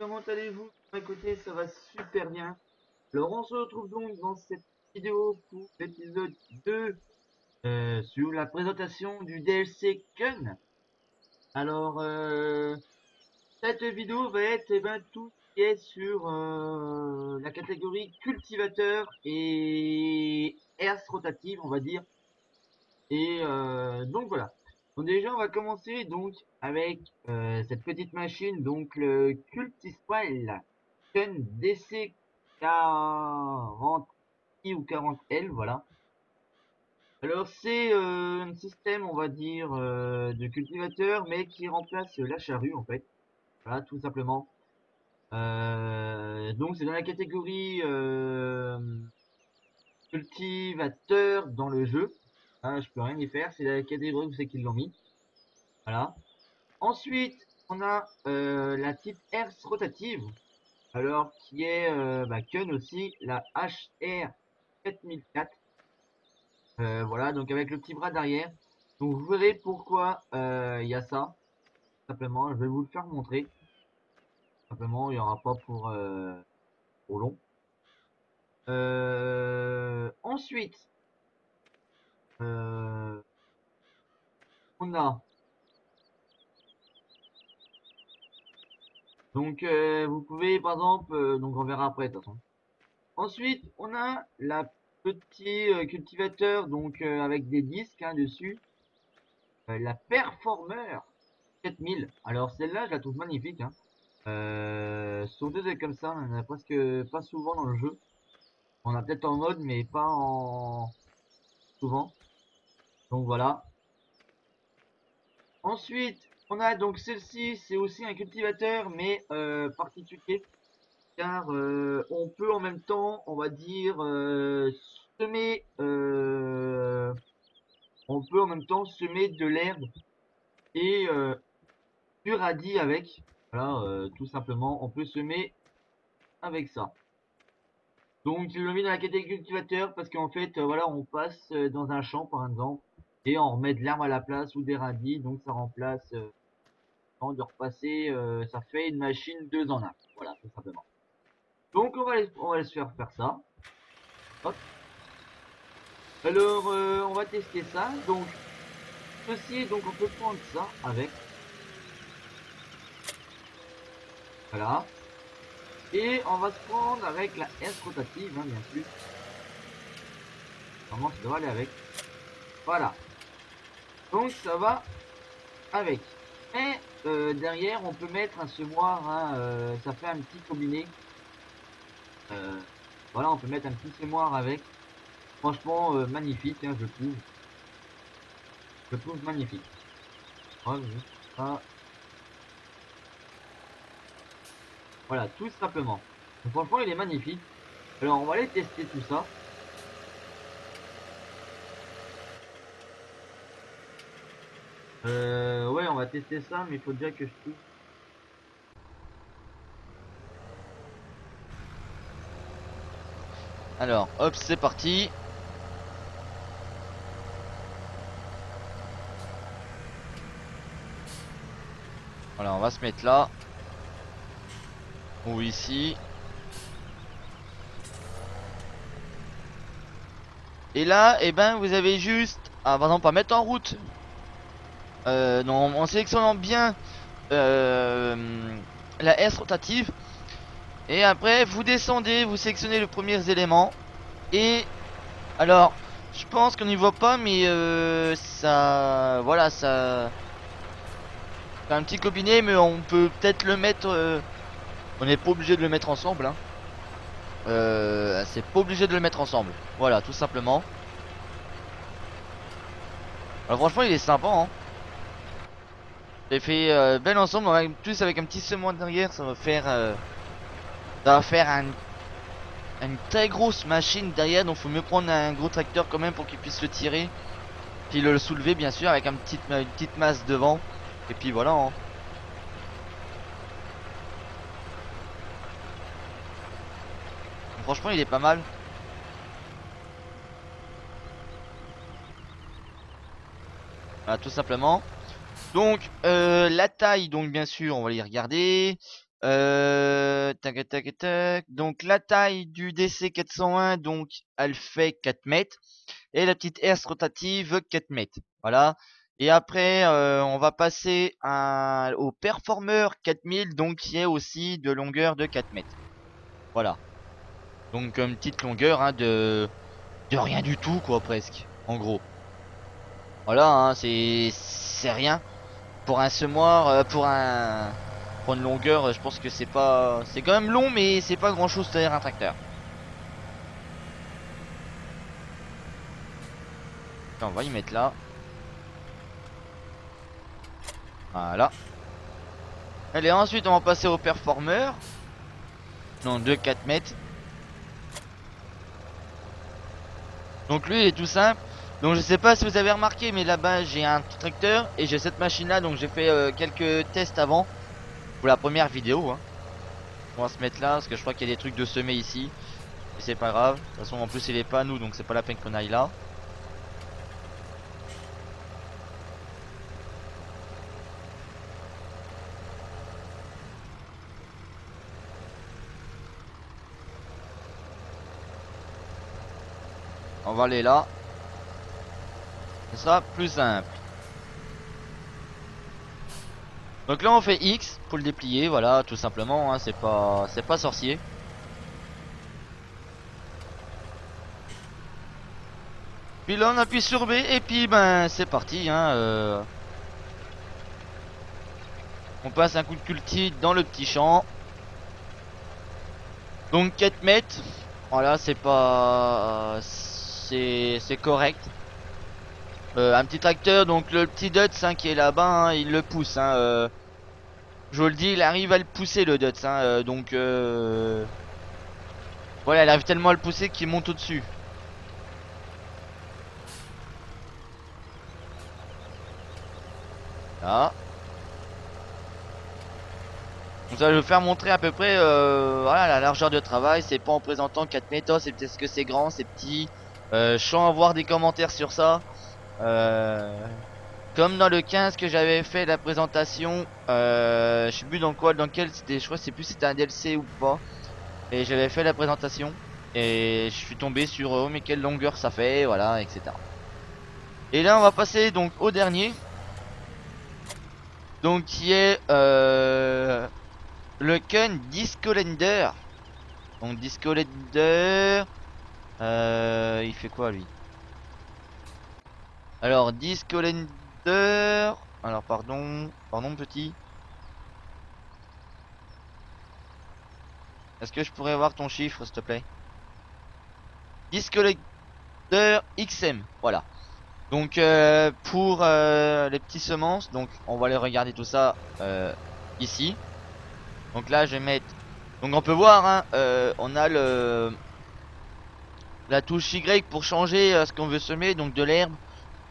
comment allez-vous? De mon côté, ça va super bien. Alors, on se retrouve donc dans cette vidéo pour l'épisode 2 euh, sur la présentation du DLC Kun. Alors, euh, cette vidéo va être eh ben, tout ce qui est sur euh, la catégorie cultivateur et herse rotative, on va dire. Et donc voilà. Donc déjà, on va commencer donc avec euh, cette petite machine, donc le Cultiswell Kun DC 40 I ou 40L, voilà. Alors c'est euh, un système, on va dire, euh, de cultivateur, mais qui remplace la charrue en fait. Voilà, tout simplement. Euh, donc c'est dans la catégorie euh, cultivateur dans le jeu. Ah, je peux rien y faire, c'est la catégorie où c'est qu'ils l'ont mis. Voilà. Ensuite, on a euh, la type herse rotative. Alors, qui est euh, bah, Kun aussi, la HR 4004. Euh, voilà, donc avec le petit bras derrière. Donc vous verrez pourquoi il y a ça. Simplement, je vais vous le faire montrer. Simplement, il n'y aura pas pour, pour long. Ensuite, euh, on a donc euh, vous pouvez par exemple euh, donc on verra après de toute façon. Ensuite, on a la petit cultivateur donc avec des disques hein, dessus. La Performer 4000. Alors celle-là, je la trouve magnifique. Hein. Euh, sur comme ça, on en a presque pas souvent dans le jeu. On a peut-être en mode, mais pas en souvent. Donc voilà. Ensuite, on a donc celle-ci, c'est aussi un cultivateur, mais euh, particulier. Car euh, on peut en même temps, on va dire, euh, semer... on peut en même temps semer de l'herbe et du radis avec. Voilà, tout simplement, on peut semer avec ça. Donc je le mets dans la catégorie cultivateur parce qu'en fait, voilà, on passe dans un champ par exemple et on remet de l'herbe à la place ou des radis, donc ça remplace euh, de repasser, euh, ça fait une machine deux en un. Voilà, tout simplement. Donc on va on va les faire faire ça. Hop. Alors euh, on va tester ça. Donc ceci, donc on peut prendre ça avec. Voilà. Et on va se prendre avec la S rotative, hein, bien sûr. Normalement, ça doit aller avec. Voilà. Donc, ça va avec. Et euh, derrière, on peut mettre un semoir. Hein, euh, ça fait un petit combiné. Euh, voilà, on peut mettre un petit semoir avec. Franchement, magnifique, hein, je trouve. Je trouve magnifique. Ça. Voilà, tout simplement. Franchement, il est magnifique. Alors, on va aller tester tout ça. Euh, ouais, on va tester ça, mais il faut déjà que je touche. Alors, hop, c'est parti. Voilà, on va se mettre là. Ou ici. Et là, eh ben, vous avez juste à, par exemple, à mettre en route. Euh, non, en sélectionnant bien euh, la S rotative. Et après, vous descendez, vous sélectionnez les premiers éléments. Et alors, je pense qu'on n'y voit pas, mais euh, ça, voilà, ça, c'est un petit combiné, mais on peut peut-être le mettre. euh, on n'est pas obligé de le mettre ensemble. Hein. Euh, c'est pas obligé de le mettre ensemble. Voilà, tout simplement. Alors franchement, il est sympa. Hein. J'ai fait euh, bel ensemble, en plus avec un petit semoir derrière, ça va faire, euh, ça va faire un, une très grosse machine derrière. Donc faut mieux prendre un gros tracteur quand même pour qu'il puisse le tirer, puis le soulever bien sûr avec une petite masse devant. Et puis voilà. hein. Franchement, il est pas mal. Voilà, tout simplement. Donc, euh, la taille, donc bien sûr, on va les regarder. Euh, tac, tac, tac. Donc la taille du DC 401, donc elle fait 4 mètres. Et la petite S rotative 4 mètres. Voilà. Et après, euh, on va passer à, au Performer 4000, donc qui est aussi de longueur de 4 mètres. Voilà. Donc une petite longueur hein, de de rien du tout quoi presque, en gros. Voilà, hein, c'est rien pour un semoir, euh, pour un pour une longueur, je pense que c'est pas c'est quand même long, mais c'est pas grand chose derrière un tracteur. on va y mettre là. Voilà. Allez, ensuite on va passer au performer. Non, de 4 mètres. Donc lui il est tout simple. Donc je sais pas si vous avez remarqué mais là-bas j'ai un tracteur et j'ai cette machine là donc j'ai fait euh, quelques tests avant pour la première vidéo. Hein. On va se mettre là parce que je crois qu'il y a des trucs de semer ici. Et c'est pas grave. De toute façon en plus il est pas à nous donc c'est pas la peine qu'on aille là. On va aller là. Ce sera plus simple. Donc là on fait X pour le déplier, voilà, tout simplement, hein, c'est pas sorcier. Puis là on appuie sur B et puis ben c'est parti hein, euh. On passe un coup de culti dans le petit champ. Donc 4 mètres. Voilà c'est pas c'est correct. Euh, un petit tracteur, donc le petit Dutz hein, qui est là-bas, hein, il le pousse. Hein, euh. je vous le dis, il arrive à le pousser le Dutz. Euh, donc voilà, il arrive tellement à le pousser qu'il monte au-dessus. Là. Donc ça, je vous faire montrer à peu près la largeur de travail. C'est pas en présentant 4 métaux, c'est peut-être que c'est grand, c'est petit. Je sens avoir des commentaires sur ça. Euh, comme dans le 15 que j'avais fait la présentation, euh, je sais plus dans quoi, dans quel c'était, je crois c'est plus c'était un DLC ou pas. Et j'avais fait la présentation et je suis tombé sur oh mais quelle longueur ça fait, voilà, etc. Et là on va passer donc au dernier, donc qui est euh, le Kun Discolender. Donc Discolender, euh, il fait quoi lui? Alors, Discolender. Alors, pardon. Pardon, petit. Est-ce que je pourrais voir ton chiffre, s'il te plaît? Discollector XM. Voilà. Donc, euh, pour euh, les petits semences, donc on va aller regarder tout ça euh, ici. Donc là, je vais mettre. Donc, on peut voir, hein, on a le la touche Y pour changer ce qu'on veut semer, donc de l'herbe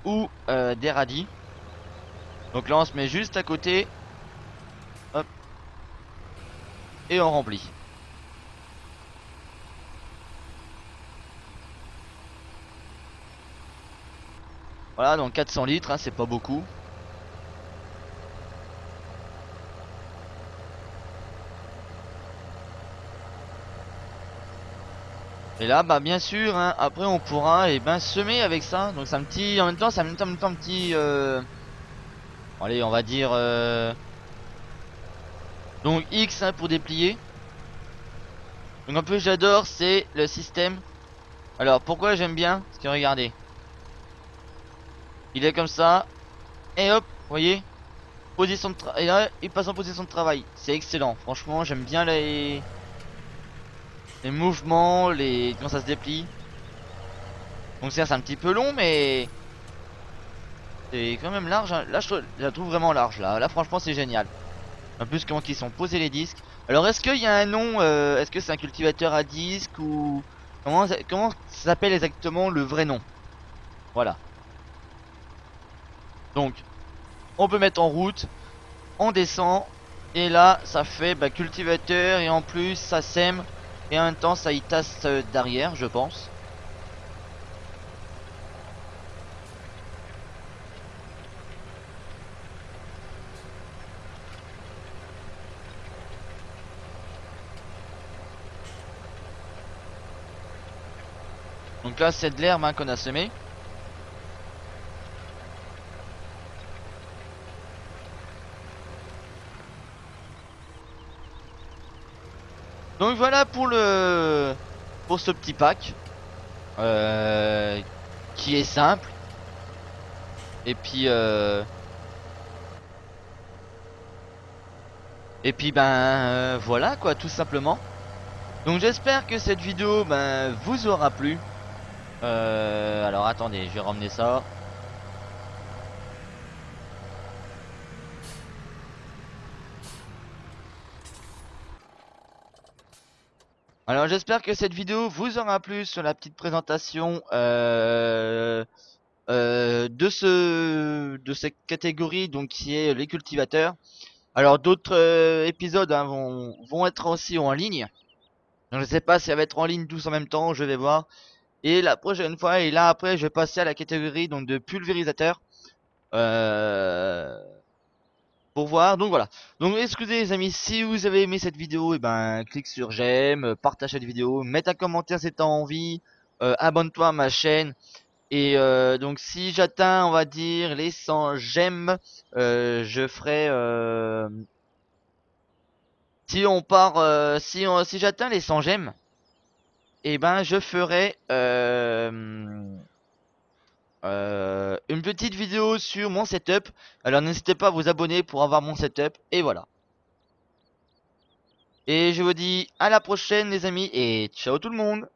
ou euh, des radis. Donc là on se met juste à côté. Et on remplit. Voilà, donc 400 litres, hein, c'est pas beaucoup. Et là, bah bien sûr, hein, après on pourra et eh ben semer avec ça. Donc c'est un petit, en même temps, ça me un petit, euh... allez, on va dire, euh... donc X hein, pour déplier. Donc un peu j'adore, c'est le système. Alors pourquoi j'aime bien? Parce que regardez, il est comme ça, et hop, voyez, position de et là il passe en position de travail. C'est excellent. Franchement, j'aime bien les les mouvements, les quand ça se déplie. Donc c'est un petit peu long mais c'est quand même large. Hein. Là je, la trouve vraiment large là. Là franchement c'est génial. En plus comment ils sont posés les disques. Alors est-ce qu'il y a un nom euh, Est-ce que c'est un cultivateur à disque ou comment comment s'appelle exactement le vrai nom? Voilà. Donc on peut mettre en route, on descend et là ça fait bah, cultivateur et en plus ça sème et en même temps, ça y tasse euh, derrière, je pense. Donc là, c'est de l'herbe hein, qu'on a semé. Donc voilà pour le pour ce petit pack euh, qui est simple et puis euh, et puis ben euh, voilà quoi tout simplement. Donc j'espère que cette vidéo ben vous aura plu. Alors attendez, je vais ramener ça. Alors j'espère que cette vidéo vous aura plu sur la petite présentation euh, euh, de ce de cette catégorie donc qui est les cultivateurs. Alors d'autres euh, épisodes hein, vont, vont être aussi en ligne. Donc je sais pas si ça va être en ligne tous en même temps, je vais voir. Et la prochaine fois, et là après je vais passer à la catégorie donc de pulvérisateur. Euh, voir. Donc voilà. Donc excusez les amis, si vous avez aimé cette vidéo, et eh ben clique sur j'aime, partage cette vidéo, mets un commentaire si t'as envie, euh, abonne-toi à ma chaîne. Et euh, donc si j'atteins, on va dire, les 100 j'aime, euh, je ferai... Euh, si on part... euh, si on, si j'atteins les 100 j'aime, et ben je ferai... Euh, une petite vidéo sur mon setup. Alors n'hésitez pas à vous abonner pour avoir mon setup. Et voilà. Et je vous dis à la prochaine les amis et ciao tout le monde